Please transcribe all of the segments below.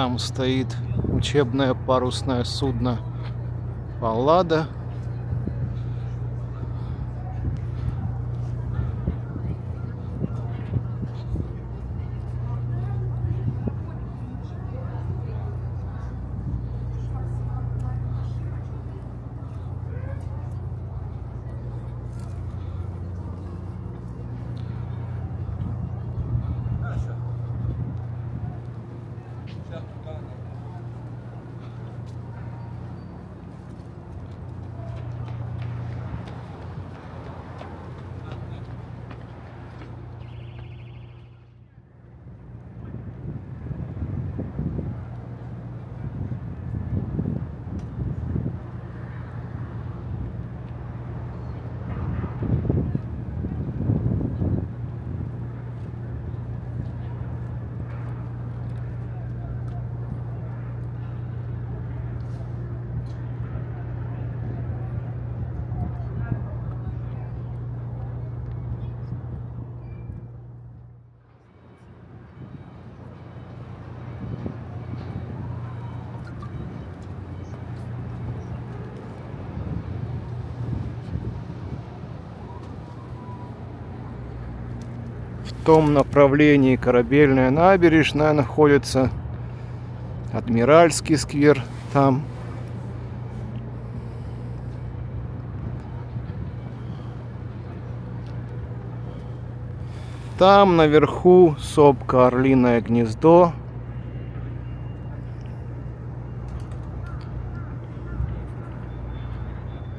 Там стоит учебное парусное судно Паллада. Том направлении корабельная набережная находится. Адмиральский сквер там. Там наверху сопка Орлиное гнездо.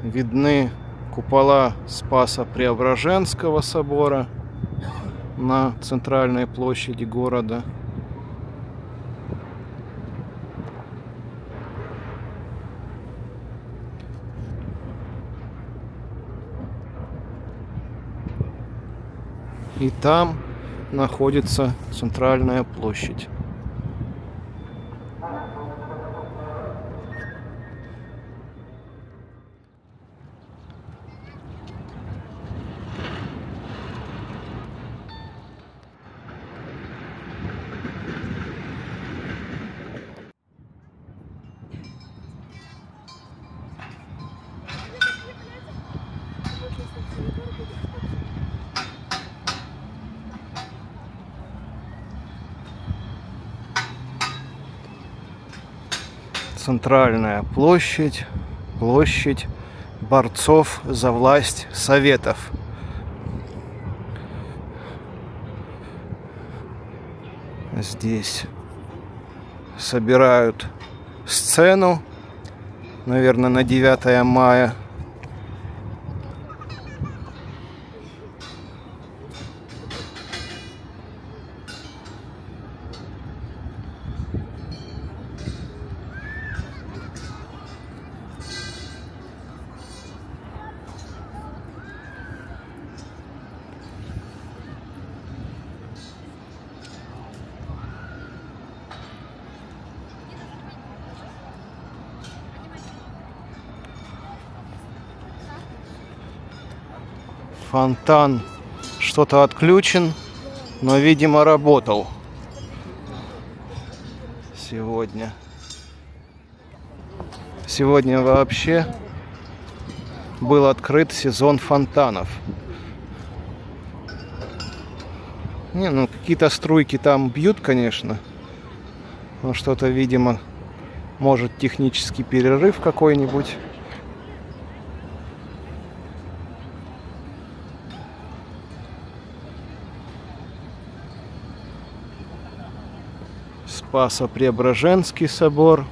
Видны купола Спаса Преображенского собора на центральной площади города. И там находится центральная площадь. Центральная площадь, площадь борцов за власть Советов. Здесь собирают сцену, наверное, на 9 мая. Фонтан что-то отключен, но, видимо, работал сегодня. Сегодня вообще был открыт сезон фонтанов. Не, ну какие-то струйки там бьют, конечно. Но что-то, видимо, может технический перерыв какой-нибудь. Спасо-Преображенский собор.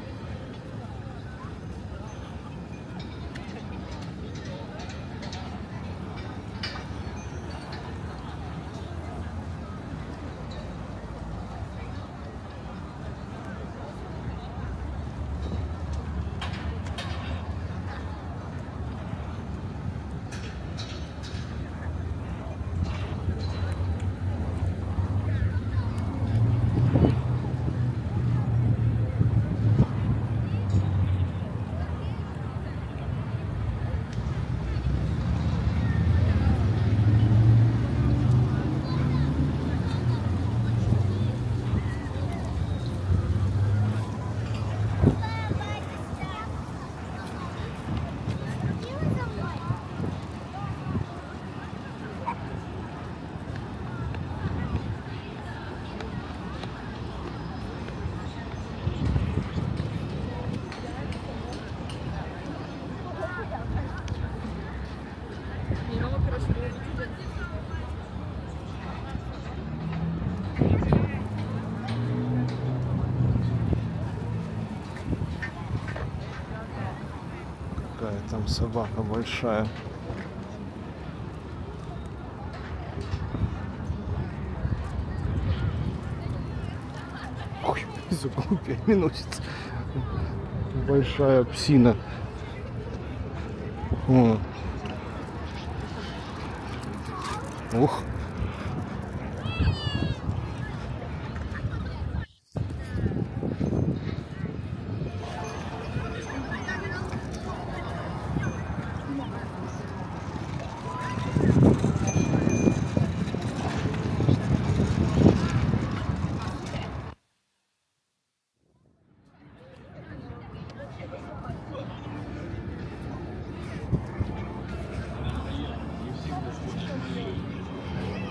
Там собака большая. Ой, заглупи, минусится. Большая псина. О. Ух.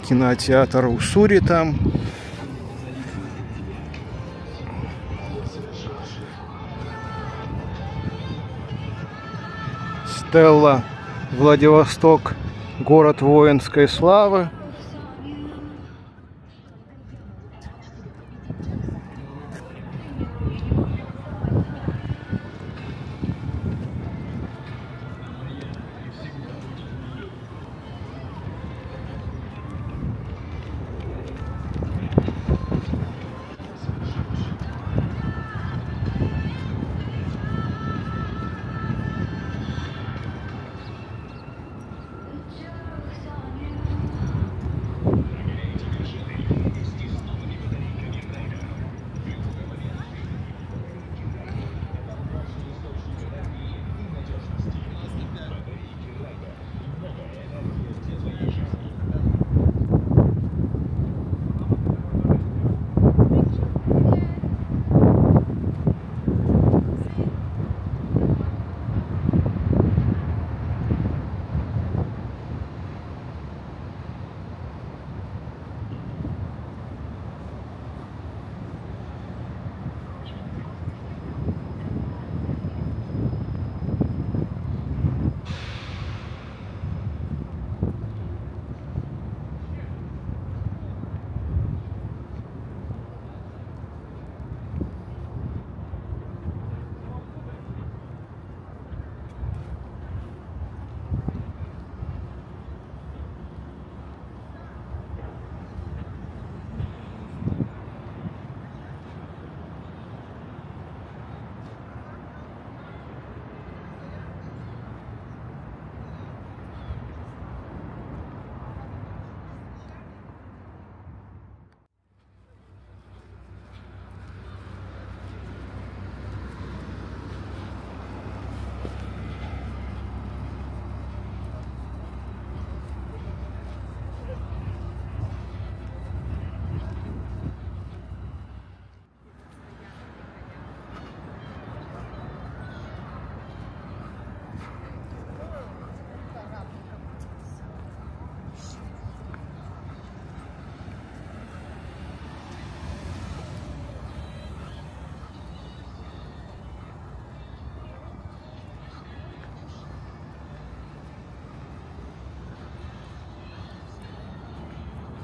Кинотеатр Уссури там. Стелла Владивосток, город воинской славы.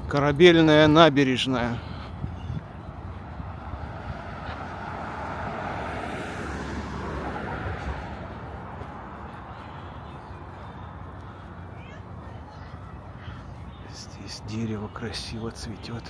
Корабельная набережная. Здесь дерево красиво цветет.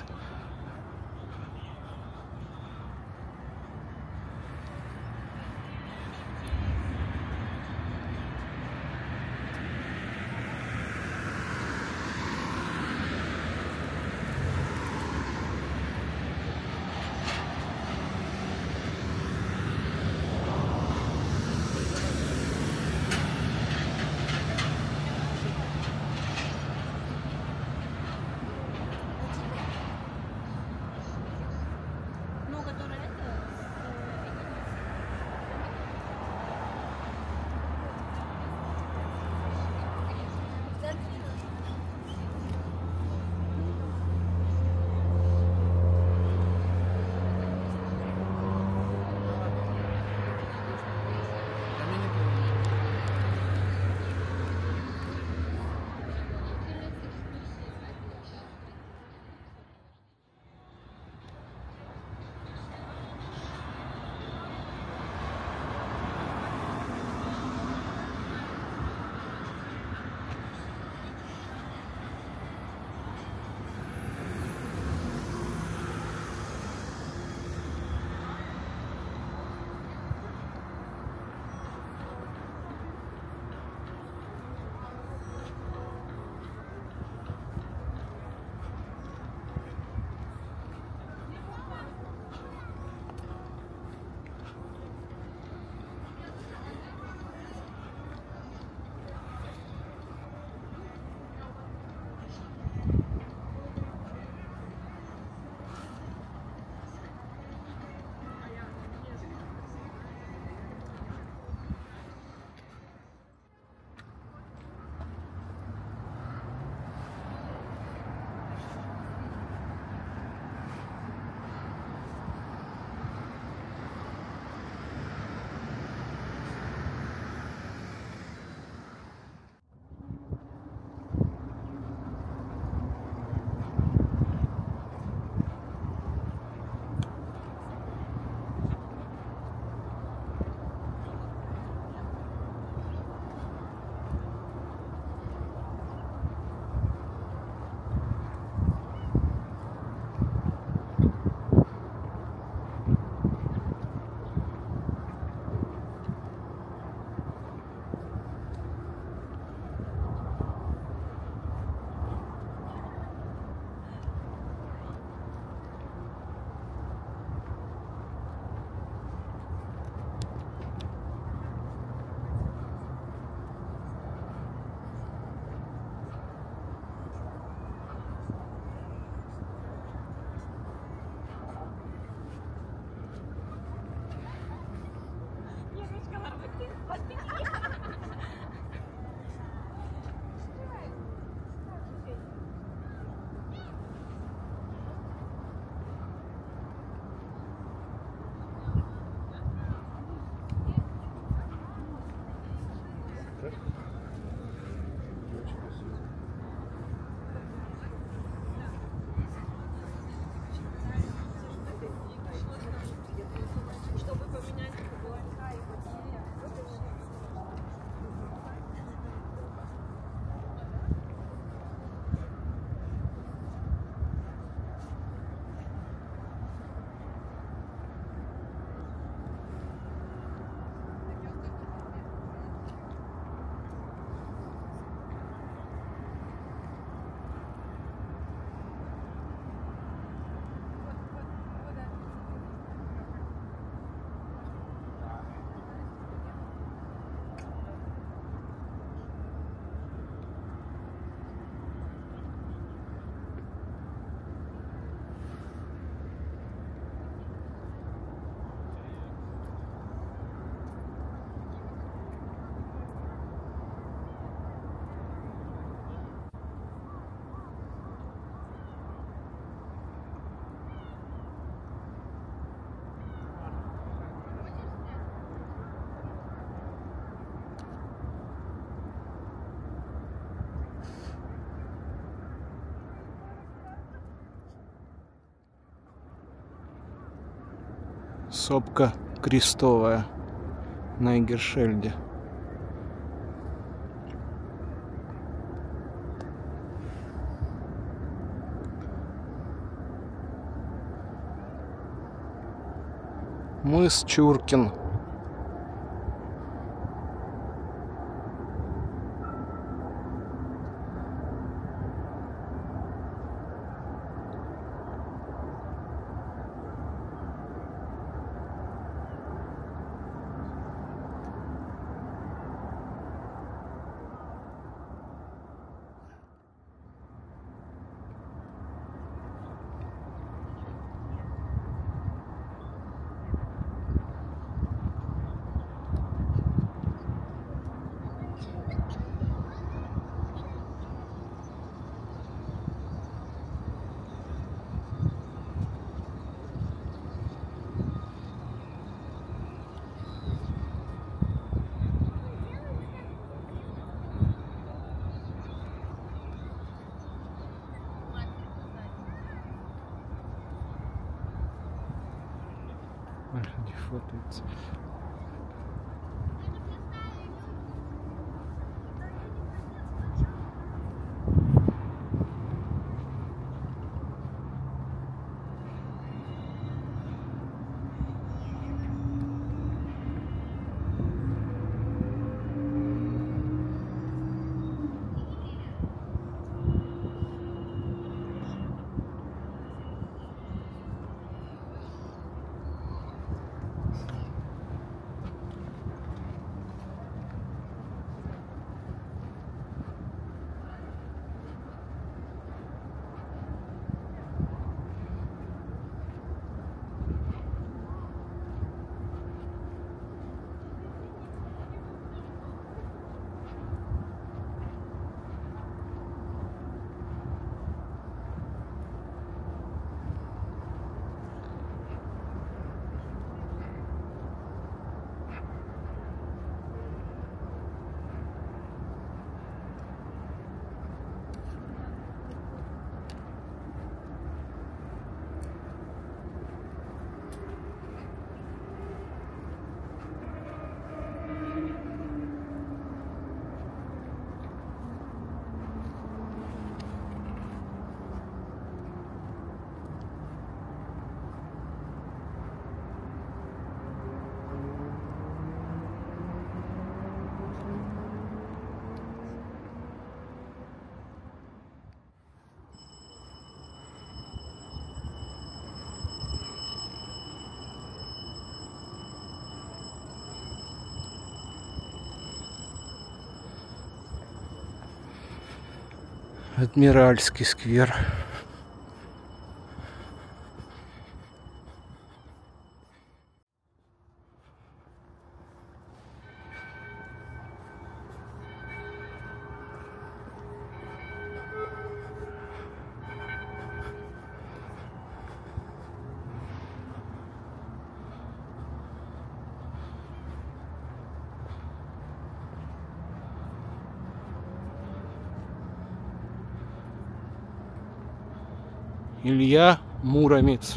Сопка крестовая на Игершельде. Мыс Чуркин. Люди фотаются. Адмиральский сквер. Муромец.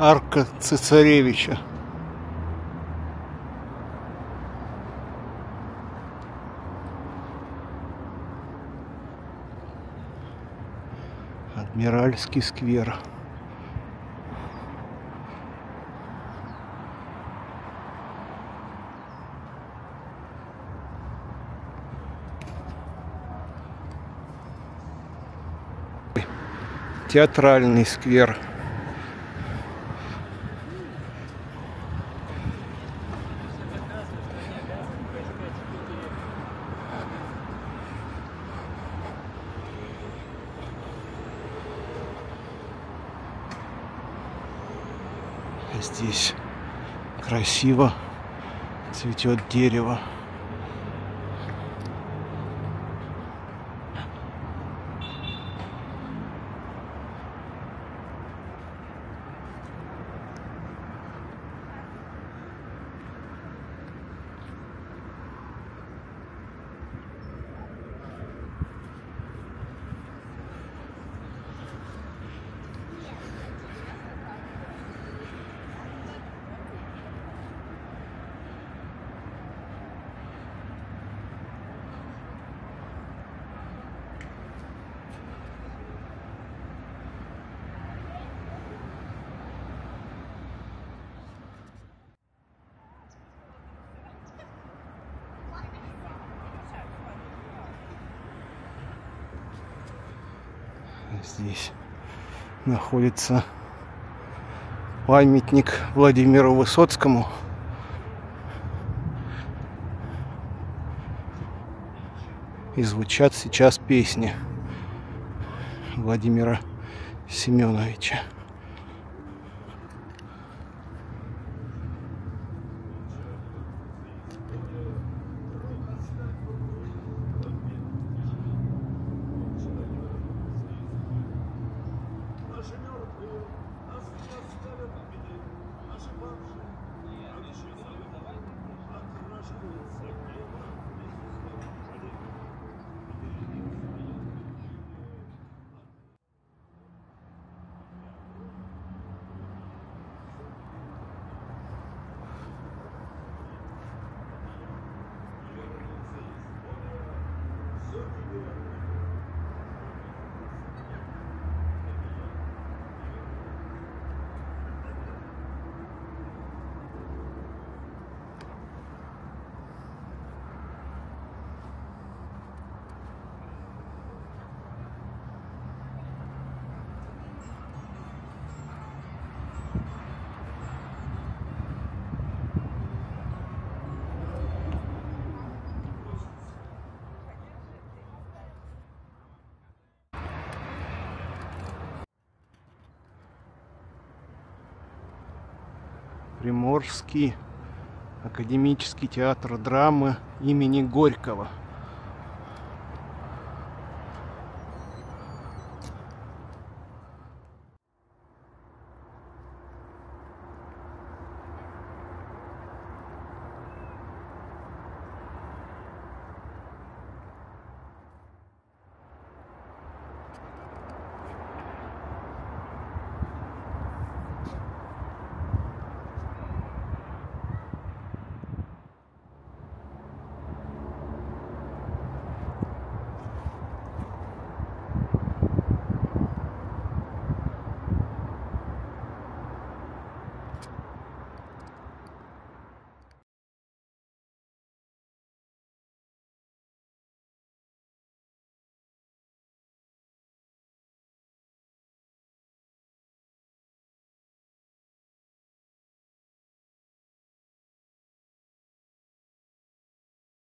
Арка цесаревича Адмиральский сквер. Театральный сквер. Здесь красиво цветет дерево. Здесь находится памятник Владимиру Высоцкому. И звучат сейчас песни Владимира Семеновича. Приморский академический театр драмы имени Горького.